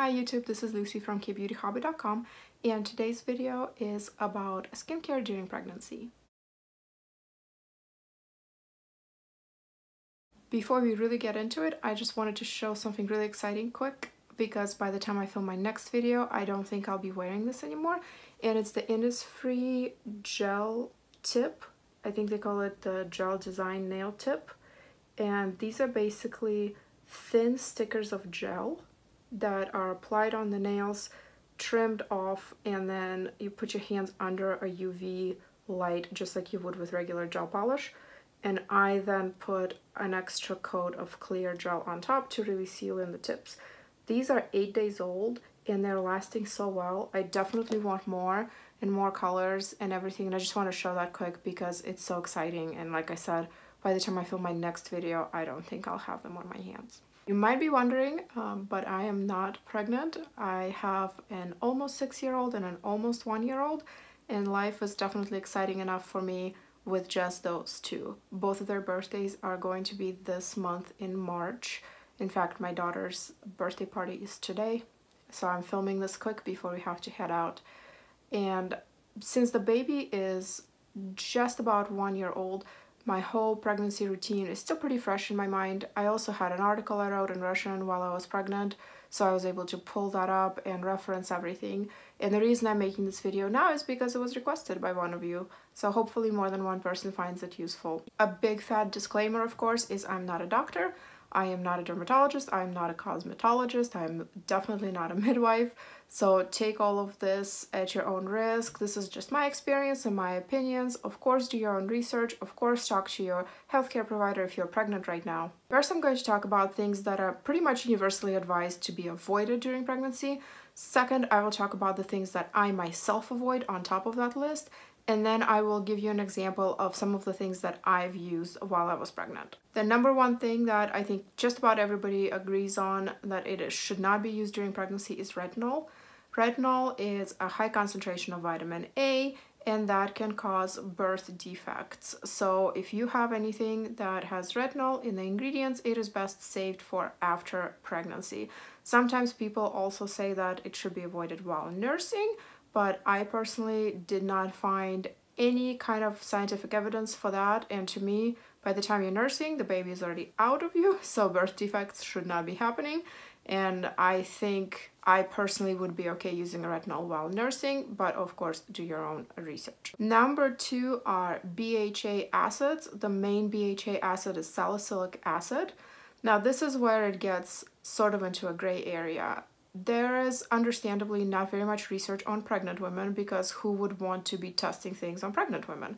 Hi YouTube, this is Lucy from kbeautyhobbit.com and today's video is about skincare during pregnancy. Before we really get into it, I just wanted to show something really exciting quick because by the time I film my next video, I don't think I'll be wearing this anymore. And it's the Innisfree Gel Tip. I think they call it the Gel Design Nail Tip. And these are basically thin stickers of gel that are applied on the nails, trimmed off, and then you put your hands under a UV light just like you would with regular gel polish. And I then put an extra coat of clear gel on top to really seal in the tips. These are eight days old and they're lasting so well. I definitely want more and more colors and everything. And I just want to show that quick because it's so exciting. And like I said, by the time I film my next video, I don't think I'll have them on my hands. You might be wondering, um, but I am not pregnant. I have an almost six-year-old and an almost one-year-old, and life is definitely exciting enough for me with just those two. Both of their birthdays are going to be this month in March. In fact, my daughter's birthday party is today, so I'm filming this quick before we have to head out. And since the baby is just about one year old, my whole pregnancy routine is still pretty fresh in my mind. I also had an article I wrote in Russian while I was pregnant, so I was able to pull that up and reference everything. And the reason I'm making this video now is because it was requested by one of you, so hopefully more than one person finds it useful. A big fat disclaimer, of course, is I'm not a doctor. I am not a dermatologist, I'm not a cosmetologist, I'm definitely not a midwife, so take all of this at your own risk. This is just my experience and my opinions. Of course, do your own research. Of course, talk to your healthcare provider if you're pregnant right now. First, I'm going to talk about things that are pretty much universally advised to be avoided during pregnancy. Second, I will talk about the things that I myself avoid on top of that list and then I will give you an example of some of the things that I've used while I was pregnant. The number one thing that I think just about everybody agrees on that it should not be used during pregnancy is retinol. Retinol is a high concentration of vitamin A and that can cause birth defects. So if you have anything that has retinol in the ingredients, it is best saved for after pregnancy. Sometimes people also say that it should be avoided while nursing, but I personally did not find any kind of scientific evidence for that and to me by the time you're nursing the baby is already out of you so birth defects should not be happening and I think I personally would be okay using a retinol while nursing, but of course do your own research. Number two are BHA acids. The main BHA acid is salicylic acid. Now this is where it gets sort of into a gray area. There is understandably not very much research on pregnant women because who would want to be testing things on pregnant women?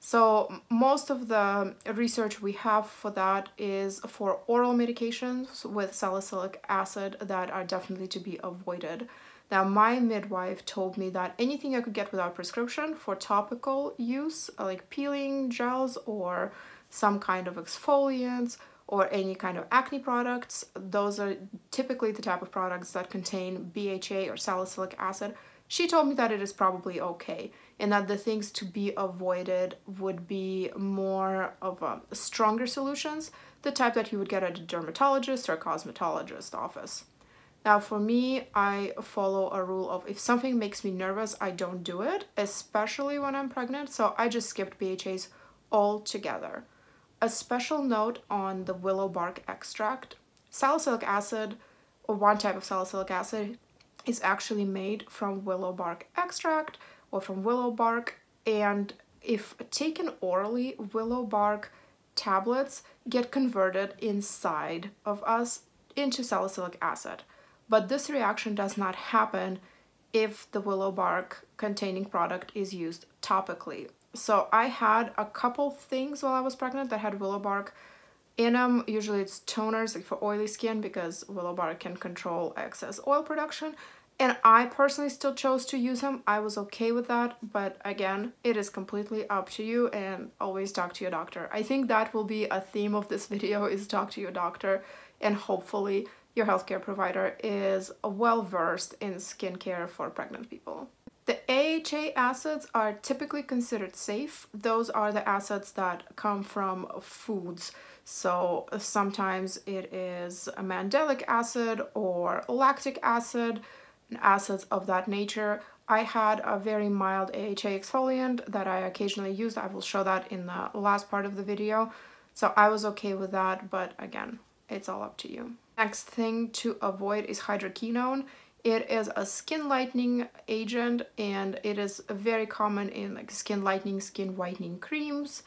So most of the research we have for that is for oral medications with salicylic acid that are definitely to be avoided. Now my midwife told me that anything I could get without prescription for topical use uh, like peeling gels or some kind of exfoliants or any kind of acne products, those are typically the type of products that contain BHA or salicylic acid. She told me that it is probably okay and that the things to be avoided would be more of a stronger solutions, the type that you would get at a dermatologist or a cosmetologist office. Now for me, I follow a rule of if something makes me nervous, I don't do it, especially when I'm pregnant, so I just skipped BHAs altogether. A special note on the willow bark extract. Salicylic acid, or one type of salicylic acid, is actually made from willow bark extract, or from willow bark and if taken orally willow bark tablets get converted inside of us into salicylic acid but this reaction does not happen if the willow bark containing product is used topically so I had a couple things while I was pregnant that had willow bark in them usually it's toners like for oily skin because willow bark can control excess oil production and I personally still chose to use them. I was okay with that, but again, it is completely up to you and always talk to your doctor. I think that will be a theme of this video is talk to your doctor and hopefully your healthcare provider is well versed in skincare for pregnant people. The AHA acids are typically considered safe. Those are the acids that come from foods. So sometimes it is a mandelic acid or lactic acid, acids of that nature. I had a very mild AHA exfoliant that I occasionally used. I will show that in the last part of the video. So I was okay with that, but again, it's all up to you. Next thing to avoid is hydroquinone. It is a skin lightening agent and it is very common in like skin lightening, skin whitening creams.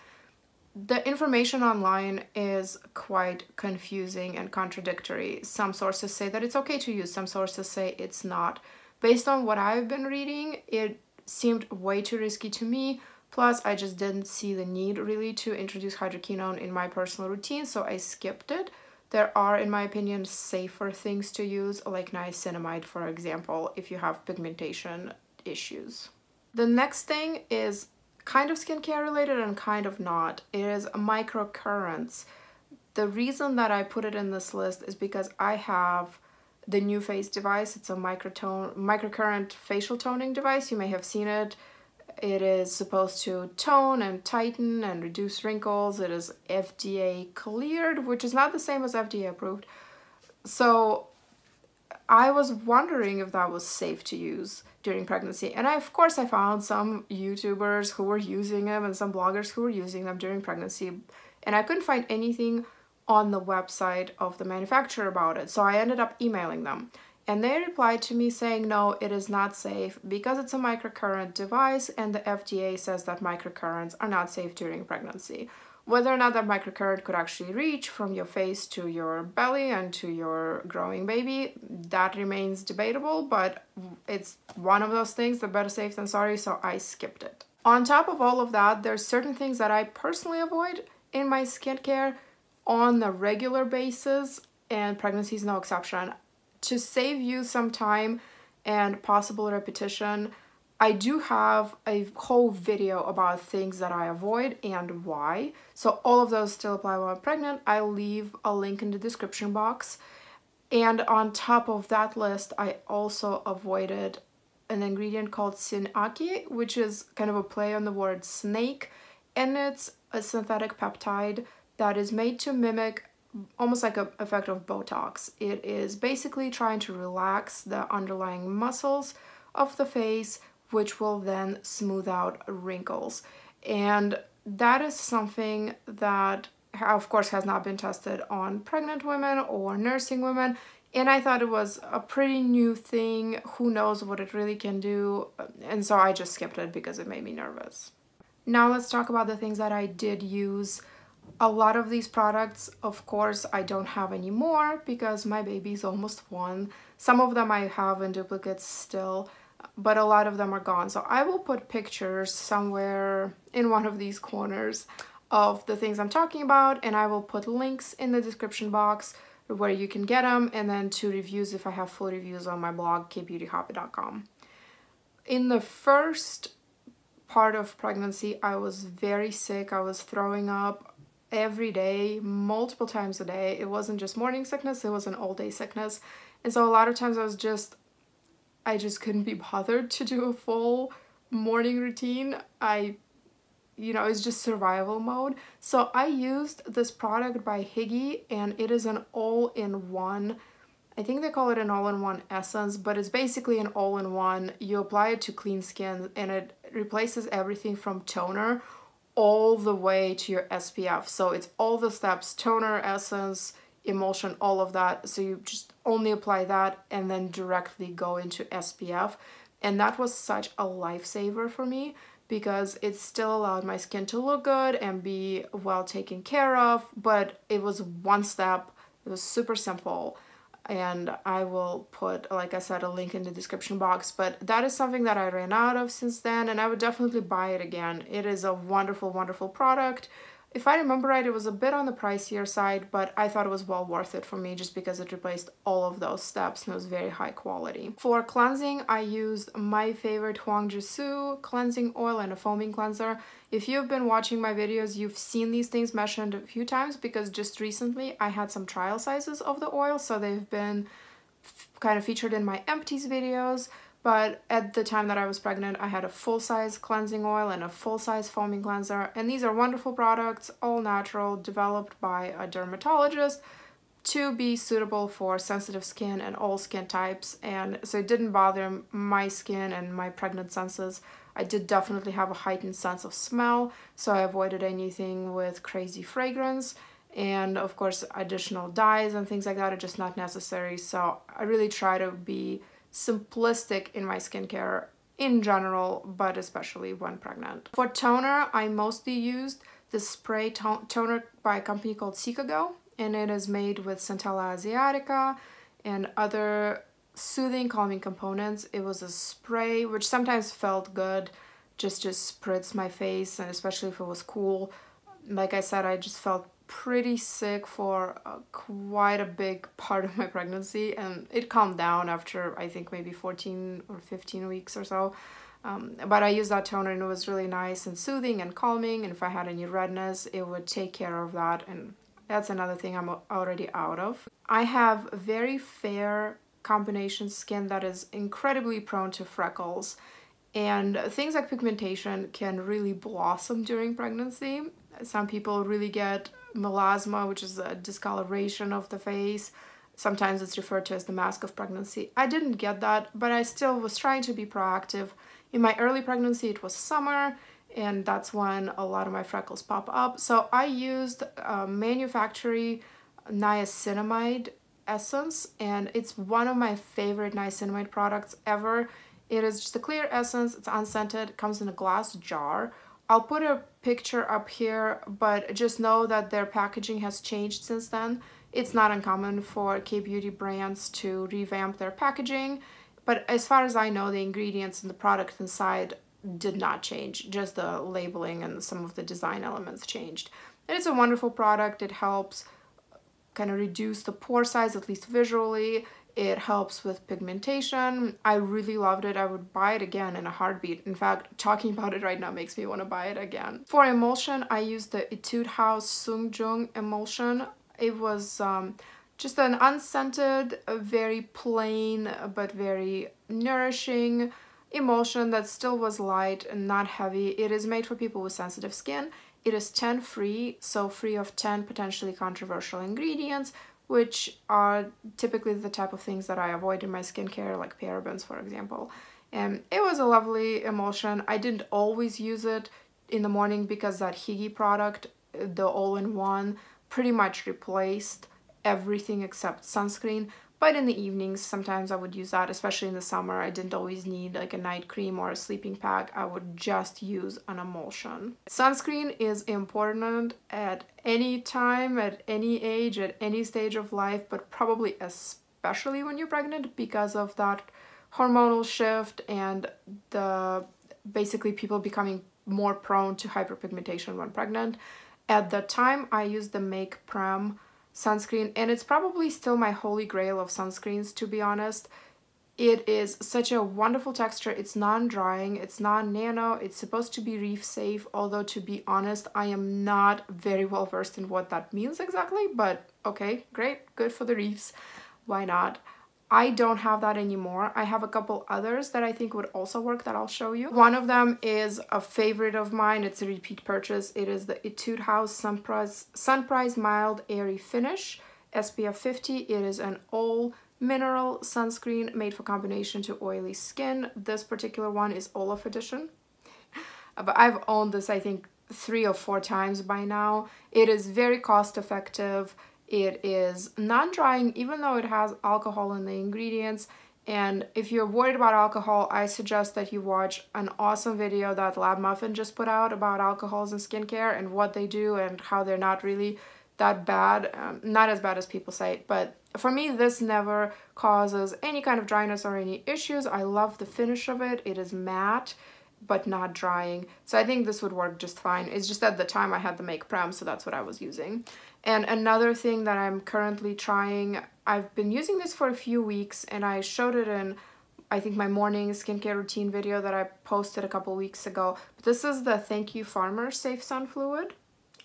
The information online is quite confusing and contradictory. Some sources say that it's okay to use, some sources say it's not. Based on what I've been reading, it seemed way too risky to me. Plus, I just didn't see the need really to introduce hydroquinone in my personal routine, so I skipped it. There are, in my opinion, safer things to use, like niacinamide, for example, if you have pigmentation issues. The next thing is kind of skincare related and kind of not. It is microcurrents. The reason that I put it in this list is because I have the NuFACE device. It's a microtone, microcurrent facial toning device. You may have seen it it is supposed to tone and tighten and reduce wrinkles. It is FDA cleared, which is not the same as FDA approved. So I was wondering if that was safe to use during pregnancy. And I, of course, I found some YouTubers who were using them and some bloggers who were using them during pregnancy. And I couldn't find anything on the website of the manufacturer about it. So I ended up emailing them. And they replied to me saying, no, it is not safe because it's a microcurrent device and the FDA says that microcurrents are not safe during pregnancy. Whether or not that microcurrent could actually reach from your face to your belly and to your growing baby, that remains debatable, but it's one of those things that better safe than sorry, so I skipped it. On top of all of that, there's certain things that I personally avoid in my skincare on a regular basis, and pregnancy is no exception to save you some time and possible repetition, I do have a whole video about things that I avoid and why. So all of those still apply while I'm pregnant. I'll leave a link in the description box. And on top of that list, I also avoided an ingredient called Syn-Ake, which is kind of a play on the word snake. And it's a synthetic peptide that is made to mimic almost like a effect of Botox. It is basically trying to relax the underlying muscles of the face, which will then smooth out wrinkles. And that is something that, of course, has not been tested on pregnant women or nursing women. And I thought it was a pretty new thing. Who knows what it really can do? And so I just skipped it because it made me nervous. Now let's talk about the things that I did use a lot of these products, of course, I don't have anymore because my baby's almost one. Some of them I have in duplicates still, but a lot of them are gone. So I will put pictures somewhere in one of these corners of the things I'm talking about and I will put links in the description box where you can get them and then two reviews if I have full reviews on my blog kbeautyhobbit.com. In the first part of pregnancy I was very sick, I was throwing up, every day, multiple times a day. It wasn't just morning sickness, it was an all day sickness. And so a lot of times I was just, I just couldn't be bothered to do a full morning routine. I, you know, it's just survival mode. So I used this product by Hyggee and it is an all-in-one I think they call it an all-in-one essence, but it's basically an all-in-one. You apply it to clean skin and it replaces everything from toner all the way to your SPF. So it's all the steps, toner, essence, emulsion, all of that. So you just only apply that and then directly go into SPF. And that was such a lifesaver for me because it still allowed my skin to look good and be well taken care of, but it was one step, it was super simple and I will put, like I said, a link in the description box. But that is something that I ran out of since then, and I would definitely buy it again. It is a wonderful, wonderful product. If I remember right, it was a bit on the pricier side, but I thought it was well worth it for me just because it replaced all of those steps and it was very high quality. For cleansing, I used my favorite Huangjisoo cleansing oil and a foaming cleanser. If you've been watching my videos, you've seen these things mentioned a few times because just recently I had some trial sizes of the oil, so they've been kind of featured in my empties videos but at the time that I was pregnant, I had a full-size cleansing oil and a full-size foaming cleanser, and these are wonderful products, all natural, developed by a dermatologist to be suitable for sensitive skin and all skin types, and so it didn't bother my skin and my pregnant senses. I did definitely have a heightened sense of smell, so I avoided anything with crazy fragrance, and of course additional dyes and things like that are just not necessary, so I really try to be simplistic in my skincare in general, but especially when pregnant. For toner, I mostly used the spray toner by a company called Cicago, and it is made with Centella asiatica and other soothing calming components. It was a spray, which sometimes felt good, just just spritz my face, and especially if it was cool. Like I said, I just felt pretty sick for uh, quite a big part of my pregnancy and it calmed down after I think maybe 14 or 15 weeks or so. Um, but I used that toner and it was really nice and soothing and calming and if I had any redness it would take care of that and that's another thing I'm already out of. I have very fair combination skin that is incredibly prone to freckles and things like pigmentation can really blossom during pregnancy. Some people really get melasma, which is a discoloration of the face. Sometimes it's referred to as the mask of pregnancy. I didn't get that, but I still was trying to be proactive. In my early pregnancy, it was summer, and that's when a lot of my freckles pop up. So I used a Manyo Factory niacinamide essence, and it's one of my favorite niacinamide products ever. It is just a clear essence, it's unscented, comes in a glass jar. I'll put a picture up here, but just know that their packaging has changed since then. It's not uncommon for K-beauty brands to revamp their packaging, but as far as I know, the ingredients and the product inside did not change, just the labeling and some of the design elements changed. And it's a wonderful product. It helps kind of reduce the pore size, at least visually. It helps with pigmentation. I really loved it. I would buy it again in a heartbeat. In fact, talking about it right now makes me want to buy it again. For emulsion, I used the Etude House Soon Jung emulsion. It was um, just an unscented, very plain, but very nourishing emulsion that still was light and not heavy. It is made for people with sensitive skin. It is 10 free, so free of 10 potentially controversial ingredients, which are typically the type of things that I avoid in my skincare, like parabens, for example. And it was a lovely emulsion. I didn't always use it in the morning because that Hyggee product, the all-in-one, pretty much replaced everything except sunscreen. But in the evenings, sometimes I would use that, especially in the summer. I didn't always need like a night cream or a sleeping pack. I would just use an emulsion. Sunscreen is important at any time, at any age, at any stage of life, but probably especially when you're pregnant because of that hormonal shift and the basically people becoming more prone to hyperpigmentation when pregnant. At the time, I used the Make P:rem sunscreen and it's probably still my holy grail of sunscreens to be honest. It is such a wonderful texture. It's non-drying, it's non-nano, it's supposed to be reef safe, although to be honest, I am not very well versed in what that means exactly, but okay, great, good for the reefs, why not? I don't have that anymore. I have a couple others that I think would also work that I'll show you. One of them is a favorite of mine. It's a repeat purchase. It is the Etude House Sunprise, Sunprise Mild Airy Finish SPF 50. It is an all mineral sunscreen made for combination to oily skin. This particular one is Olaf edition. But I've owned this, I think, three or four times by now. It is very cost effective. It is non-drying even though it has alcohol in the ingredients and if you're worried about alcohol, I suggest that you watch an awesome video that Lab Muffin just put out about alcohols in skincare and what they do and how they're not really that bad. Um, not as bad as people say, but for me, this never causes any kind of dryness or any issues. I love the finish of it. It is matte but not drying. So I think this would work just fine. It's just at the time I had the Make P:rem, so that's what I was using. And another thing that I'm currently trying, I've been using this for a few weeks and I showed it in I think my morning skincare routine video that I posted a couple weeks ago. But this is the Thank You Farmer Safe Sun Fluid.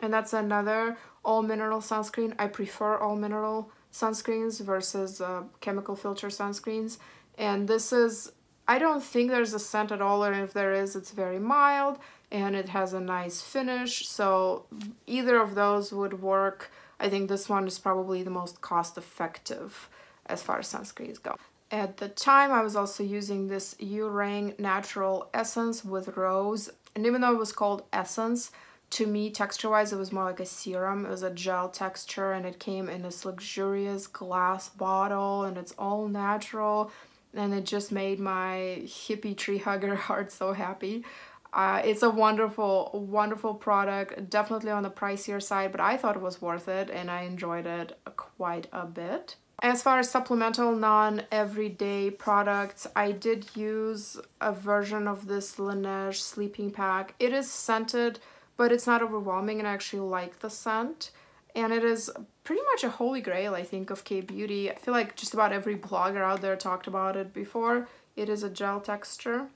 And that's another all mineral sunscreen. I prefer all mineral sunscreens versus uh, chemical filter sunscreens. And this is I don't think there's a scent at all, and if there is, it's very mild and it has a nice finish. So either of those would work. I think this one is probably the most cost effective as far as sunscreens go. At the time, I was also using this Urang Natural Essence with Rose. And even though it was called Essence, to me, texture-wise, it was more like a serum. It was a gel texture and it came in this luxurious glass bottle and it's all natural. And it just made my hippie tree hugger heart so happy. Uh, it's a wonderful, wonderful product, definitely on the pricier side, but I thought it was worth it and I enjoyed it quite a bit. As far as supplemental non-everyday products, I did use a version of this Laneige sleeping pack. It is scented, but it's not overwhelming and I actually like the scent. And it is pretty much a holy grail, I think, of K-Beauty. I feel like just about every blogger out there talked about it before. It is a gel texture.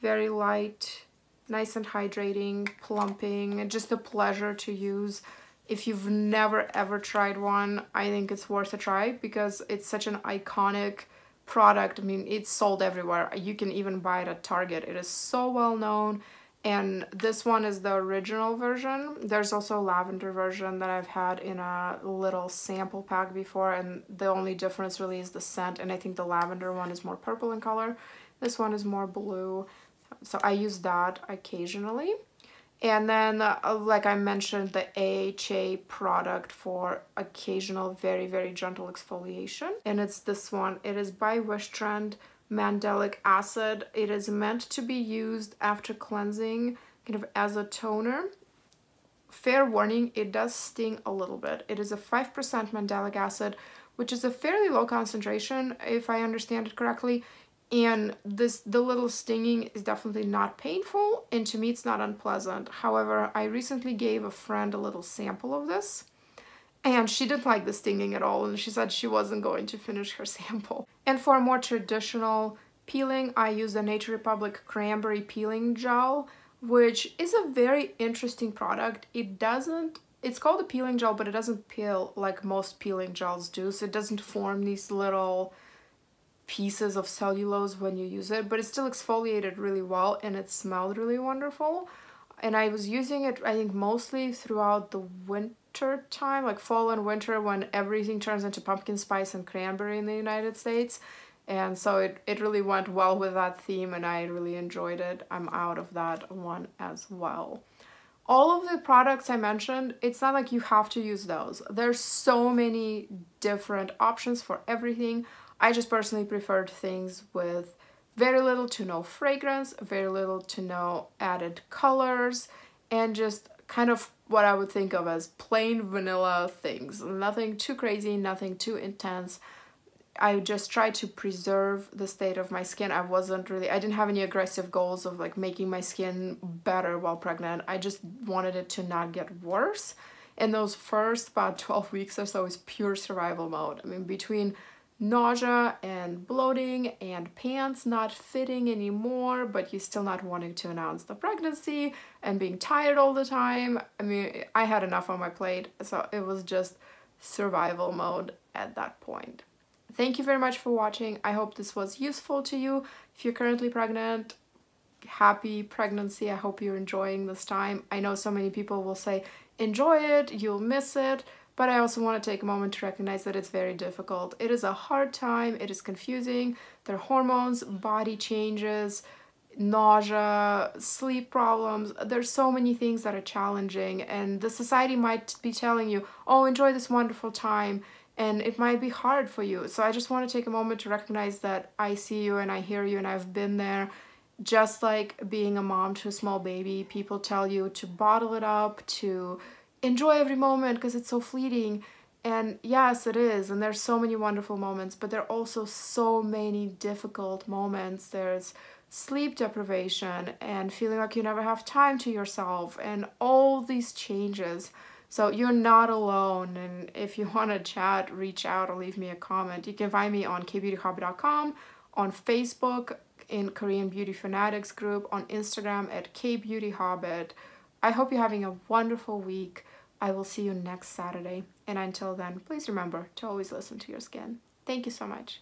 Very light, nice and hydrating, plumping, just a pleasure to use. If you've never ever tried one, I think it's worth a try because it's such an iconic product. I mean, it's sold everywhere. You can even buy it at Target. It is so well known and this one is the original version. There's also a lavender version that I've had in a little sample pack before and the only difference really is the scent and I think the lavender one is more purple in color. This one is more blue. So I use that occasionally. And then, uh, like I mentioned, the AHA product for occasional very, very gentle exfoliation. And it's this one. It is by Wishtrend mandelic acid. It is meant to be used after cleansing, kind of as a toner. Fair warning, it does sting a little bit. It is a 5% mandelic acid, which is a fairly low concentration, if I understand it correctly. And this the little stinging is definitely not painful, and to me it's not unpleasant. However, I recently gave a friend a little sample of this, and she didn't like the stinging at all and she said she wasn't going to finish her sample. And for a more traditional peeling, I use the Nature Republic Cranberry Peeling Gel, which is a very interesting product. It doesn't, it's called a peeling gel, but it doesn't peel like most peeling gels do. So it doesn't form these little pieces of cellulose when you use it, but it still exfoliated really well and it smelled really wonderful. And I was using it, I think, mostly throughout the winter winter time, like fall and winter when everything turns into pumpkin spice and cranberry in the United States. And so it, it really went well with that theme and I really enjoyed it. I'm out of that one as well. All of the products I mentioned, it's not like you have to use those. There's so many different options for everything. I just personally preferred things with very little to no fragrance, very little to no added colors, and just kind of what I would think of as plain vanilla things. Nothing too crazy, nothing too intense. I just tried to preserve the state of my skin. I wasn't really, I didn't have any aggressive goals of like making my skin better while pregnant. I just wanted it to not get worse. In those first about 12 weeks or so is pure survival mode. I mean, between nausea and bloating and pants not fitting anymore but you still not wanting to announce the pregnancy and being tired all the time. I mean i had enough on my plate so it was just survival mode at that point. Thank you very much for watching. I hope this was useful to you. If you're currently pregnant happy pregnancy. I hope you're enjoying this time. I know so many people will say enjoy it. You'll miss it but I also want to take a moment to recognize that it's very difficult. It is a hard time, it is confusing, there are hormones, body changes, nausea, sleep problems. There's so many things that are challenging and the society might be telling you, oh, enjoy this wonderful time and it might be hard for you. So I just want to take a moment to recognize that I see you and I hear you and I've been there. Just like being a mom to a small baby, people tell you to bottle it up, to enjoy every moment because it's so fleeting. And yes, it is. And there's so many wonderful moments, but there are also so many difficult moments. There's sleep deprivation and feeling like you never have time to yourself and all these changes. So you're not alone. And if you want to chat, reach out or leave me a comment. You can find me on kbeautyhobbit.com, on Facebook in Korean Beauty Fanatics group, on Instagram at kbeautyhobbit. I hope you're having a wonderful week. I will see you next Saturday. And until then, please remember to always listen to your skin. Thank you so much.